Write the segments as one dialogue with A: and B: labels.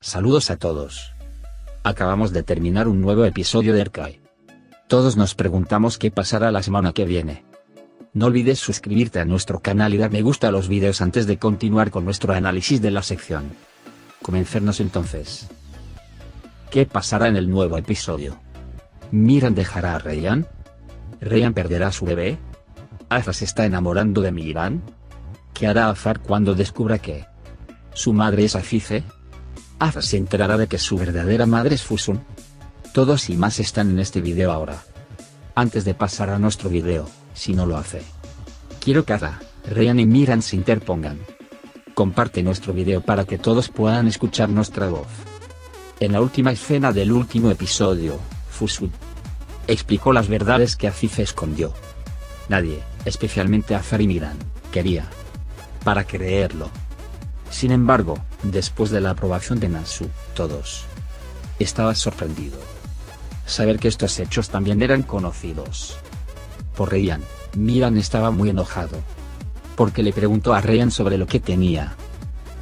A: Saludos a todos. Acabamos de terminar un nuevo episodio de Erkai. Todos nos preguntamos qué pasará la semana que viene. No olvides suscribirte a nuestro canal y dar me gusta a los vídeos antes de continuar con nuestro análisis de la sección. Comencernos entonces. ¿Qué pasará en el nuevo episodio? ¿Miran dejará a Ryan? ¿Ryan perderá su bebé? ¿Aza se está enamorando de Miran? ¿Qué hará Azar cuando descubra que su madre es Afife? Aza se enterará de que su verdadera madre es Fusun. Todos y más están en este video ahora. Antes de pasar a nuestro video, si no lo hace. Quiero que Aza, Ryan y Miran se interpongan. Comparte nuestro video para que todos puedan escuchar nuestra voz. En la última escena del último episodio, Fusun explicó las verdades que Afife escondió. Nadie, especialmente Azar y Miran, quería. Para creerlo. Sin embargo, después de la aprobación de Nasu, todos. Estaba sorprendido. Saber que estos hechos también eran conocidos. Por Ryan, Miran estaba muy enojado. Porque le preguntó a Ryan sobre lo que tenía.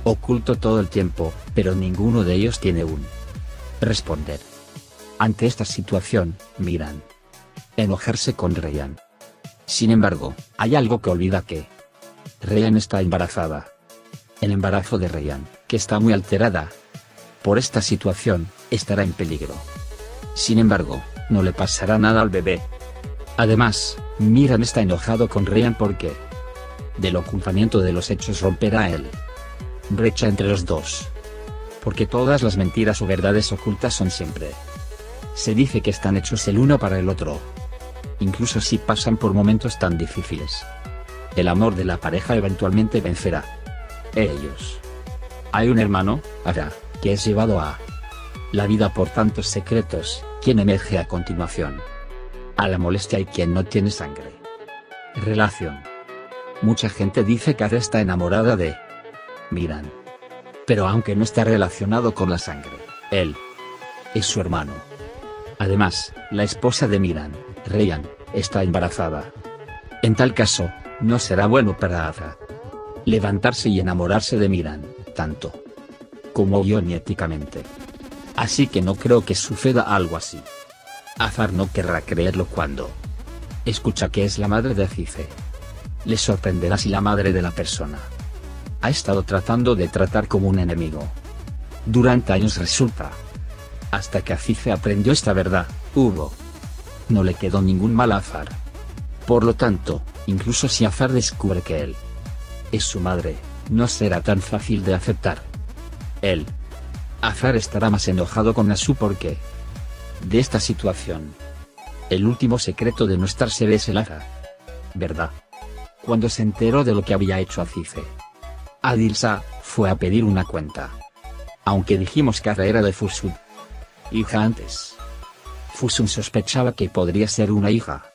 A: Oculto todo el tiempo, pero ninguno de ellos tiene un responder. Ante esta situación, Miran. Enojarse con Ryan. Sin embargo, hay algo que olvida que Ryan está embarazada. El embarazo de Ryan, que está muy alterada. Por esta situación, estará en peligro. Sin embargo, no le pasará nada al bebé. Además, Miran está enojado con Ryan porque del ocultamiento de los hechos romperá él. Brecha entre los dos. Porque todas las mentiras o verdades ocultas son siempre. Se dice que están hechos el uno para el otro. Incluso si pasan por momentos tan difíciles. El amor de la pareja eventualmente vencerá. Ellos. Hay un hermano, Ara, que es llevado a la vida por tantos secretos, quien emerge a continuación. A la molestia hay quien no tiene sangre. Relación. Mucha gente dice que Ara está enamorada de Miran. Pero aunque no está relacionado con la sangre, él es su hermano. Además, la esposa de Miran, Ryan, está embarazada. En tal caso, no será bueno para Aza. Levantarse y enamorarse de Miran, tanto como yo ni éticamente. Así que no creo que suceda algo así. Azar no querrá creerlo cuando escucha que es la madre de Azife. Le sorprenderá si la madre de la persona ha estado tratando de tratar como un enemigo. Durante años resulta. Hasta que Azife aprendió esta verdad, hubo. No le quedó ningún mal a Azar. Por lo tanto, incluso si Azar descubre que él su madre, no será tan fácil de aceptar. Él. Azar estará más enojado con Nasu porque de esta situación. El último secreto de no estar se es el Azar. ¿Verdad? Cuando se enteró de lo que había hecho Azife. Adilsa, fue a pedir una cuenta. Aunque dijimos que era de Fusun. Hija antes. Fusun sospechaba que podría ser una hija.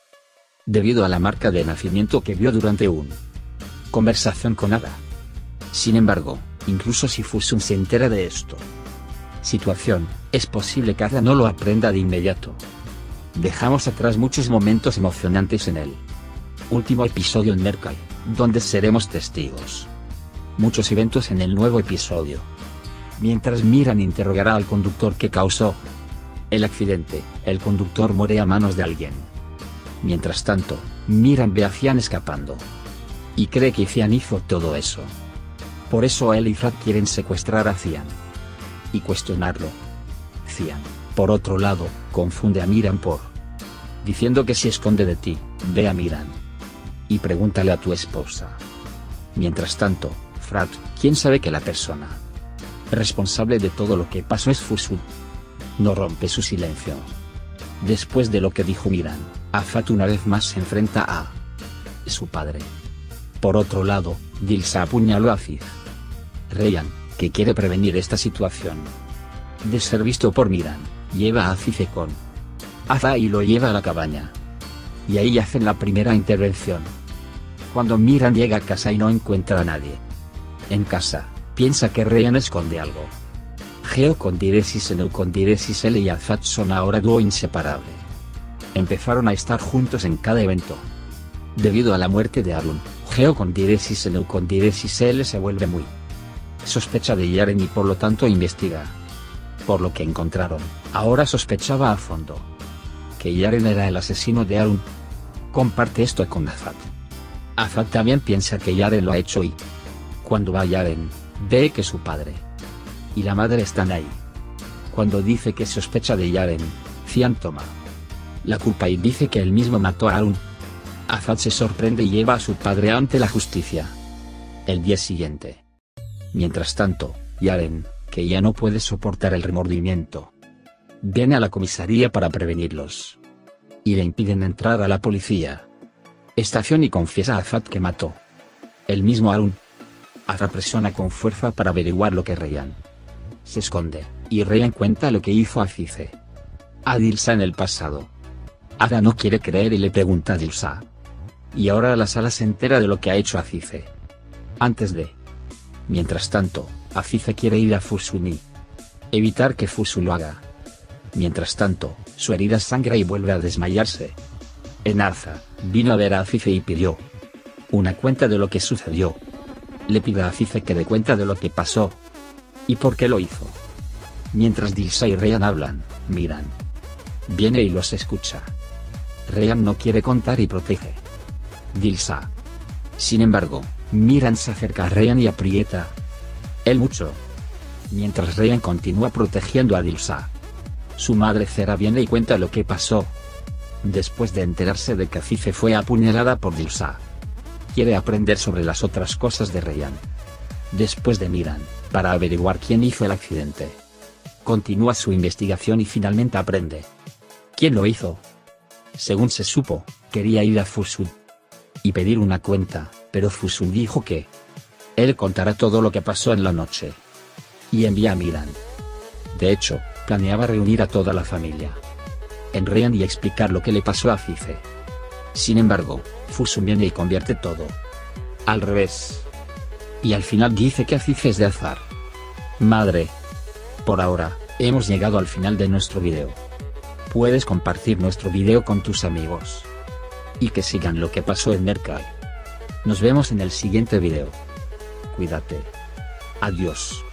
A: Debido a la marca de nacimiento que vio durante un conversación con Ada. Sin embargo, incluso si Fusun se entera de esto. Situación, es posible que Ada no lo aprenda de inmediato. Dejamos atrás muchos momentos emocionantes en el último episodio en Merkai, donde seremos testigos. Muchos eventos en el nuevo episodio. Mientras Miran interrogará al conductor que causó el accidente, el conductor muere a manos de alguien. Mientras tanto, Miran ve a Cian escapando. Y cree que Cian hizo todo eso. Por eso él y Frat quieren secuestrar a Cian. Y cuestionarlo. Cian, por otro lado, confunde a Miran por diciendo que si esconde de ti, ve a Miran. Y pregúntale a tu esposa. Mientras tanto, Frat, quien sabe que la persona responsable de todo lo que pasó es Fusu. No rompe su silencio. Después de lo que dijo Miran, Afat una vez más se enfrenta a su padre. Por otro lado, Dilsa apuñaló a Fif. Ryan, que quiere prevenir esta situación de ser visto por Miran, lleva a Fife con Aza y lo lleva a la cabaña. Y ahí hacen la primera intervención. Cuando Miran llega a casa y no encuentra a nadie. En casa, piensa que Ryan esconde algo. Geo con Diresis en con Diresis L y Azat son ahora dúo inseparable. Empezaron a estar juntos en cada evento. Debido a la muerte de Arun, Geo con Diresis en el con Diresis L se vuelve muy sospecha de Yaren y por lo tanto investiga. Por lo que encontraron, ahora sospechaba a fondo que Yaren era el asesino de Arun. Comparte esto con Azad. Azad también piensa que Yaren lo ha hecho y, cuando va a Yaren, ve que su padre y la madre están ahí. Cuando dice que sospecha de Yaren, Cian toma la culpa y dice que él mismo mató a Arun. Azad se sorprende y lleva a su padre ante la justicia. El día siguiente. Mientras tanto, Yaren, que ya no puede soportar el remordimiento, viene a la comisaría para prevenirlos. Y le impiden entrar a la policía. Estación y confiesa a Azad que mató. El mismo Arun. Azad presiona con fuerza para averiguar lo que Ryan. Se esconde, y Ryan cuenta lo que hizo a Cice. A Dilsa en el pasado. Ada no quiere creer y le pregunta a Dilsa. Y ahora la sala se entera de lo que ha hecho a Cice. Antes de. Mientras tanto, Azize quiere ir a Fusuni. Evitar que Fusu lo haga. Mientras tanto, su herida sangra y vuelve a desmayarse. Enarza, vino a ver a Azize y pidió una cuenta de lo que sucedió. Le pide a Azize que dé cuenta de lo que pasó. ¿Y por qué lo hizo? Mientras Dilsa y Ryan hablan, miran. Viene y los escucha. Ryan no quiere contar y protege. Dilsa. Sin embargo, Miran se acerca a Ryan y aprieta. Él mucho. Mientras Ryan continúa protegiendo a Dilsa. Su madre Cera viene y cuenta lo que pasó. Después de enterarse de que Azife fue apuñalada por Dilsa. Quiere aprender sobre las otras cosas de Ryan. Después de Miran, para averiguar quién hizo el accidente. Continúa su investigación y finalmente aprende. ¿Quién lo hizo? Según se supo, quería ir a Fusun. Y pedir una cuenta, pero Fusun dijo que. Él contará todo lo que pasó en la noche. Y envía a Miran. De hecho, planeaba reunir a toda la familia. En Ryan y explicar lo que le pasó a Cice. Sin embargo, Fusun viene y convierte todo. Al revés. Y al final dice que Azife es de azar. Madre. Por ahora, hemos llegado al final de nuestro video. Puedes compartir nuestro video con tus amigos. Y que sigan lo que pasó en Mercai. Nos vemos en el siguiente video. Cuídate. Adiós.